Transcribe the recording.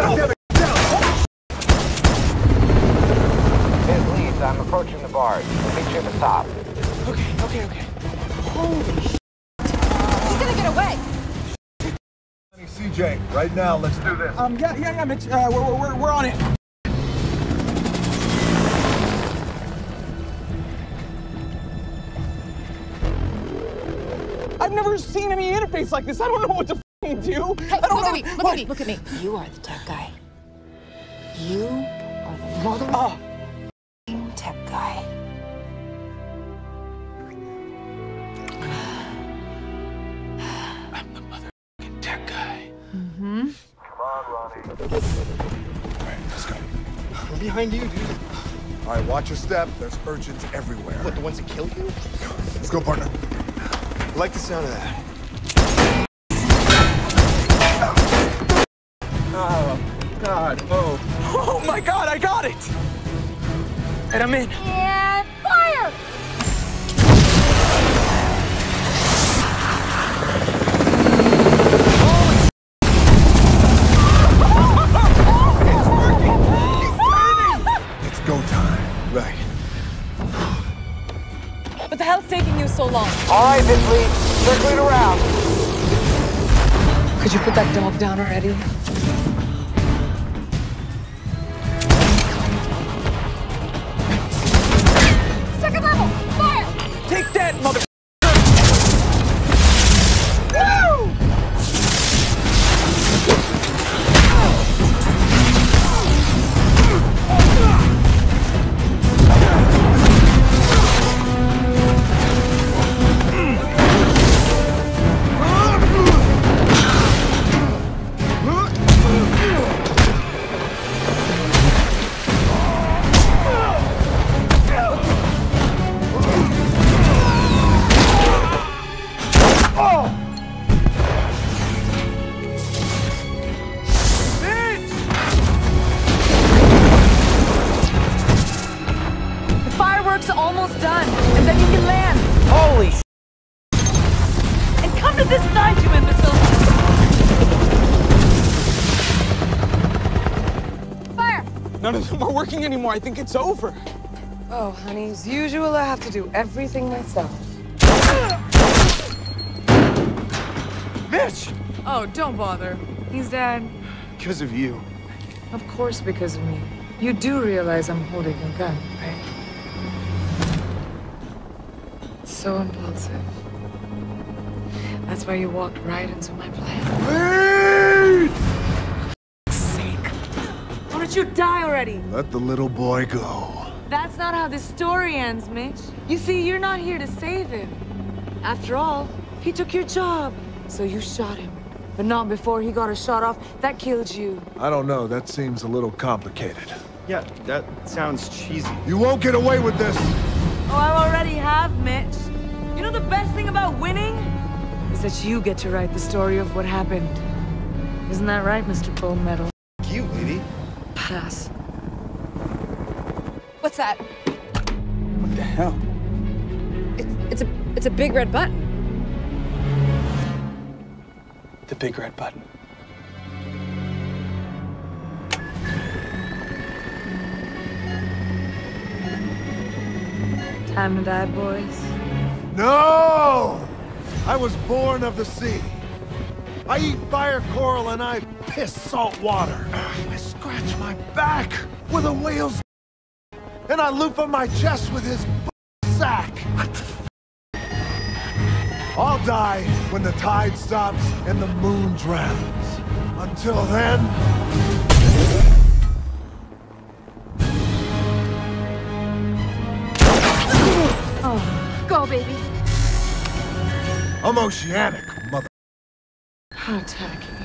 Goddamn it! Down! Leeds, I'm approaching the barge. We'll meet you at the top. Okay, okay, okay. Holy shit. He's gonna get away. CJ, right now, let's do this. Um, yeah, yeah, yeah, Mitch. Uh, we're, we're, we're on it. I've never seen any interface like this. I don't know what to f***ing do. Hey, I don't look know. at me. Look what? at me. Look at me. You are the tech guy. You are the mother Oh, tech guy. I'm the mother tech guy. Mm-hmm. Come on, All right, let's go. I'm behind you, dude. All right, watch your step. There's urchins everywhere. What, the ones that kill you? Let's go, partner. I like the sound of that. God, oh. Oh my God, I got it. And I'm in. And fire! It's go time. Right. What the hell's taking you so long? All right, Biz Leeds, circle it around. Could you put that dog down already? None of them are working anymore. I think it's over. Oh, honey, as usual, I have to do everything myself. Mitch! Oh, don't bother. He's dead. Because of you. Of course, because of me. You do realize I'm holding a gun, right? So impulsive. That's why you walked right into my plan. Don't you die already? Let the little boy go. That's not how this story ends, Mitch. You see, you're not here to save him. After all, he took your job. So you shot him. But not before he got a shot off that killed you. I don't know. That seems a little complicated. Yeah, that sounds cheesy. You won't get away with this. Oh, I already have, Mitch. You know the best thing about winning? Is that you get to write the story of what happened. Isn't that right, Mr. Gold Medal? You. Pass. What's that? What the hell? It's, it's a it's a big red button. The big red button. Time to die, boys. No! I was born of the sea. I eat fire coral and I piss salt water. I scratch my back with a whale's and I loop on my chest with his sack. I'll die when the tide stops and the moon drowns. Until then, oh, Go, baby. I'm oceanic, How tacky.